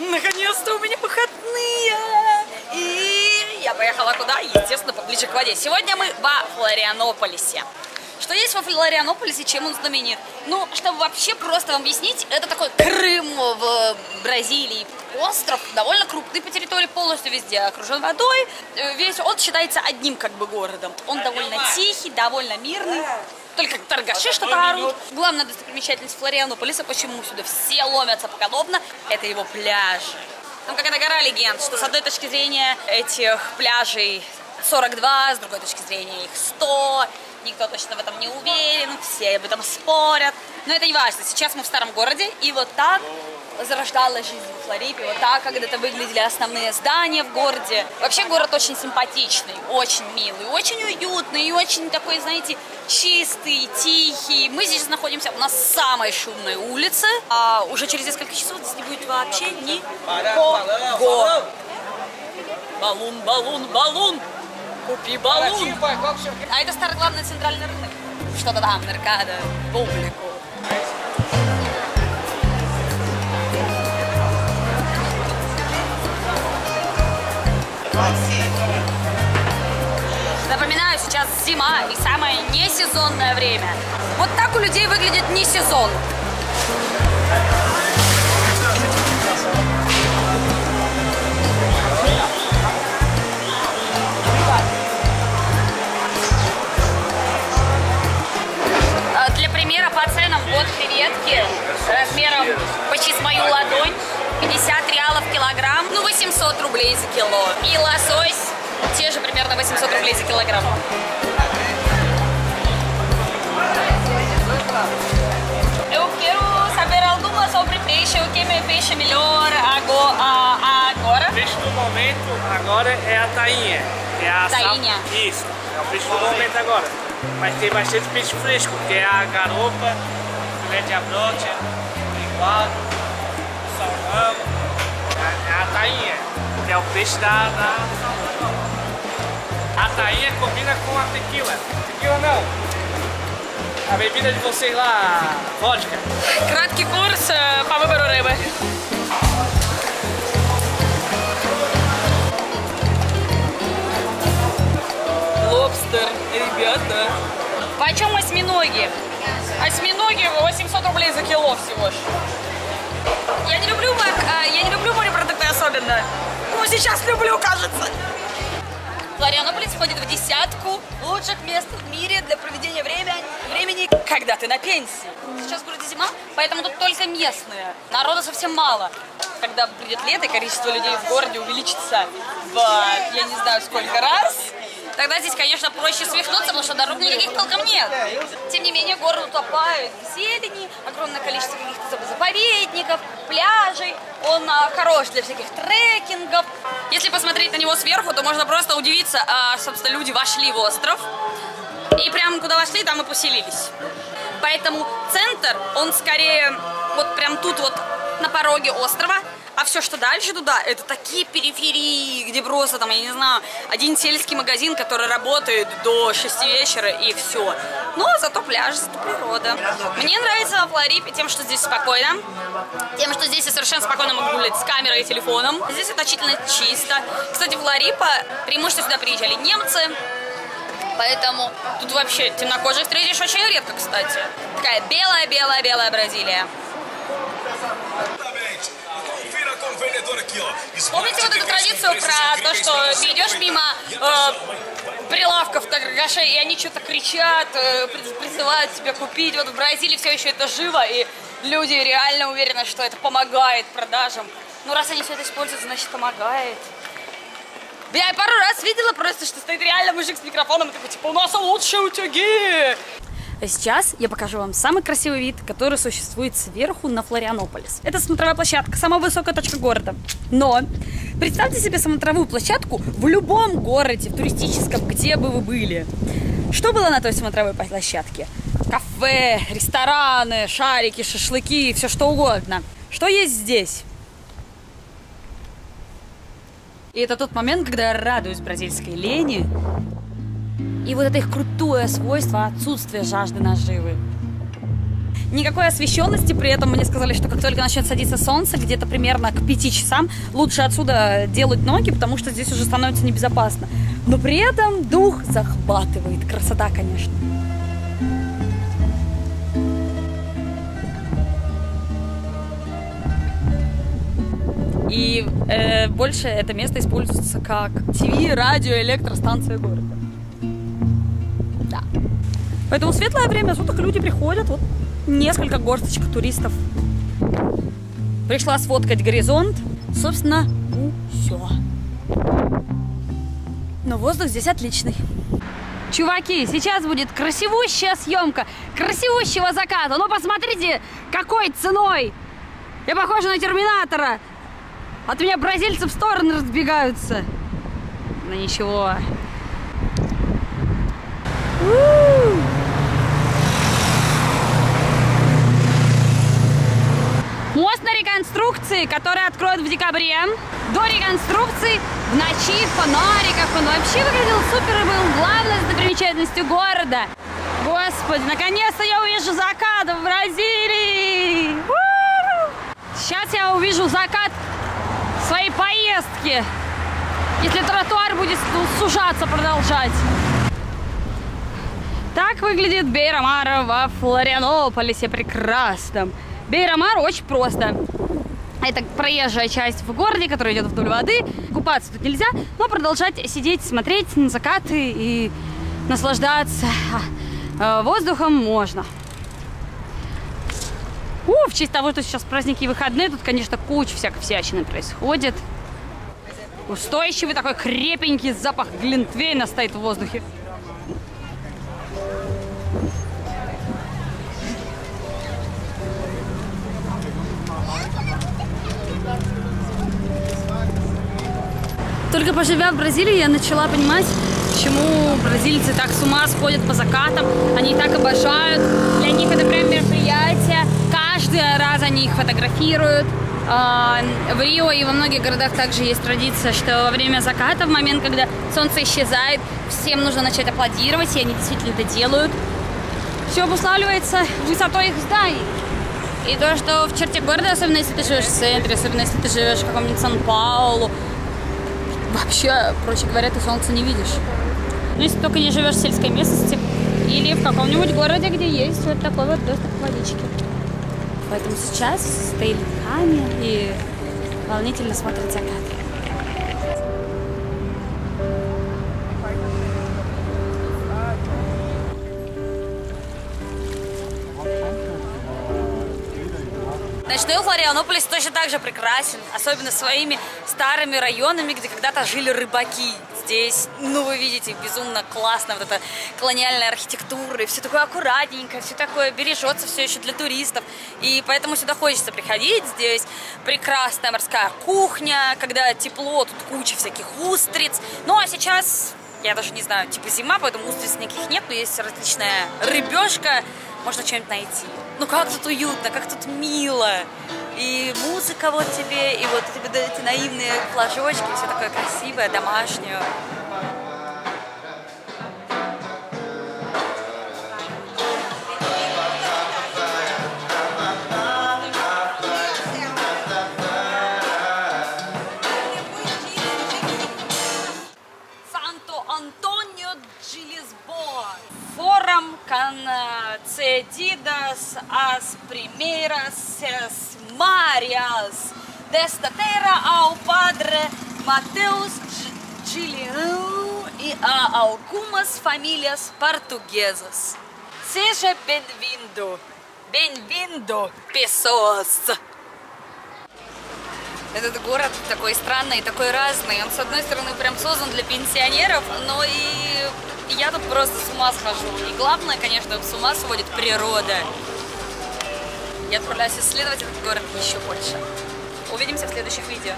Наконец-то у меня выходные! И я поехала куда? Естественно, поближе к воде. Сегодня мы во Флорианополисе. Что есть во Флорианополисе, чем он знаменит? Ну, чтобы вообще просто вам объяснить, это такой Крым в Бразилии. Остров довольно крупный по территории, полностью везде окружен водой. Весь он считается одним как бы городом. Он довольно тихий, довольно мирный. Только торгаши что-то орут. Главная достопримечательность Флорианополиса, почему сюда все ломятся подобно, это его пляж. Там какая-то гора легенд, что с одной точки зрения этих пляжей 42, с другой точки зрения их 100. Никто точно в этом не уверен, все об этом спорят. Но это не важно. Сейчас мы в старом городе, и вот так зарождалась жизнь в Флорипе. Вот так когда-то выглядели основные здания в городе. Вообще город очень симпатичный, очень милый, очень уютный и очень такой, знаете, чистый, тихий. Мы здесь находимся на самой шумной улице, а уже через несколько часов здесь не будет вообще никого. Балун, балун, балун! Купи балун! А это старый главный центральный рынок. Что-то там, Меркадо, публику. Зима и самое несезонное время. Вот так у людей выглядит не сезон. А, Для примера по ценам вот креветки размером почти с мою ладонь 50 реалов килограмм, ну 800 рублей за кило. И лосось те же примерно 800 рублей за килограмм. Peixe melhor ago- a- agora. O peixe do momento agora é a tainha. É a sal- Tainha. Isso, é o peixe do momento agora. Mas tem bastante peixe fresco, que é a garopa, filé de abrote, linguado, salmão. É a tainha, que é o peixe da, da A tainha combina com a tequila. Tequila não. A bebida de vocês lá, vodka. Краткий курс по выбору рыбы. Лобстер, ребята. Почем осьминоги? Осьминоги 800 рублей за кило всего. Я не люблю, а, я не люблю морепродукты особенно. Ну, сейчас люблю, кажется. Флорианополис входит в десятку лучших мест в мире для проведения время- времени, когда ты на пенсии. Сейчас в городе зима, поэтому тут только местные. Народа совсем мало. Когда придет лето, количество людей в городе увеличится в, я не знаю, сколько раз, тогда здесь, конечно, проще свихнуться, потому что дорог никаких толком нет. Тем не менее, город утопает в зелени, огромное количество каких-то заповедников, пляжей. Он а, хорош для всяких трекингов. Если посмотреть на него сверху, то можно просто удивиться, а, собственно, люди вошли в остров. И прямо куда вошли, там и поселились. Поэтому центр, он скорее вот прям тут вот на пороге острова, а все, что дальше туда, это такие периферии, где просто там, я не знаю, один сельский магазин, который работает до 6 вечера и все. Но зато пляж, зато природа. Мне нравится во Флорипе тем, что здесь спокойно, тем, что здесь я совершенно спокойно могу гулять с камерой и телефоном. Здесь относительно чисто. Кстати, Флорипа, преимущественно сюда приезжали немцы, Поэтому тут вообще темнокожих встретишь очень редко, кстати. Такая белая-белая-белая Бразилия. Помните вот эту традицию про то, что ты идешь мимо э, прилавков торгашей, и они что-то кричат, э, приз- призывают тебя купить. Вот в Бразилии все еще это живо, и люди реально уверены, что это помогает продажам. Ну, раз они все это используют, значит, помогает. Я пару раз видела просто, что стоит реально мужик с микрофоном и такой, типа, у нас лучшие утюги. А сейчас я покажу вам самый красивый вид, который существует сверху на Флорианополис. Это смотровая площадка, самая высокая точка города. Но представьте себе смотровую площадку в любом городе, в туристическом, где бы вы были. Что было на той смотровой площадке? Кафе, рестораны, шарики, шашлыки, все что угодно. Что есть здесь? И это тот момент, когда я радуюсь бразильской лени и вот это их крутое свойство отсутствия жажды наживы. никакой освещенности, при этом мне сказали, что как только начнет садиться солнце, где-то примерно к 5 часам, лучше отсюда делать ноги, потому что здесь уже становится небезопасно. Но при этом дух захватывает. Красота, конечно. И э, больше это место используется как ТВ, радио, электростанция города. Поэтому светлое время суток люди приходят, вот несколько горсточек туристов. Пришла сфоткать горизонт. Собственно, все. Но воздух здесь отличный. Чуваки, сейчас будет красивущая съемка красивущего заката. Ну посмотрите, какой ценой. Я похожа на терминатора. От меня бразильцы в стороны разбегаются. Но ничего. У-у-у. Мост на реконструкции, который откроют в декабре. До реконструкции в ночи, в фонариках. Он вообще выглядел супер и был главной достопримечательностью города. Господи, наконец-то я увижу закат в Бразилии. Сейчас я увижу закат своей поездки, если тротуар будет сужаться продолжать. Так выглядит Бейрамар во Флорианополисе прекрасном. Бейрамар очень просто. Это проезжая часть в городе, которая идет вдоль воды. Купаться тут нельзя, но продолжать сидеть, смотреть на закаты и наслаждаться а, воздухом можно. У, в честь того, что сейчас праздники и выходные, тут, конечно, куча всякой всячины происходит. Устойчивый такой крепенький запах глинтвейна стоит в воздухе. Только поживя в Бразилии, я начала понимать, почему бразильцы так с ума сходят по закатам. Они так обожают. Для них это прям мероприятие. Каждый раз они их фотографируют. А, в Рио и во многих городах также есть традиция, что во время заката, в момент, когда солнце исчезает, всем нужно начать аплодировать, и они действительно это делают. Все обуславливается высотой их зданий. И то, что в черте города, особенно если ты живешь в центре, особенно если ты живешь в каком-нибудь Сан-Паулу, вообще, проще говоря, ты солнце не видишь. Ну, если только не живешь в сельской местности или в каком-нибудь городе, где есть вот такой вот доступ к водичке. Поэтому сейчас с тайниками и волнительно смотрят закат. Ночной Флорианополис точно так же прекрасен, особенно своими старыми районами, где когда-то жили рыбаки. Здесь, ну, вы видите, безумно классно вот эта колониальная архитектура, и все такое аккуратненько, все такое бережется все еще для туристов. И поэтому сюда хочется приходить. Здесь прекрасная морская кухня, когда тепло, тут куча всяких устриц. Ну, а сейчас я даже не знаю, типа зима, поэтому устриц никаких нет, но есть различная рыбешка, можно что-нибудь найти. Ну как тут уютно, как тут мило. И музыка вот тебе, и вот тебе эти наивные флажочки, все такое красивое, домашнее. Concedidas as primeiras sesmárias desta terra ao padre Mateus de Leão e a algumas famílias portuguesas. Seja bem-vindo, bem-vindo, pessoas! Этот город такой странный, такой разный. Он, с одной стороны, прям создан для пенсионеров, но и я тут просто с ума схожу. И главное, конечно, с ума сводит природа. Я отправляюсь исследовать этот город еще больше. Увидимся в следующих видео.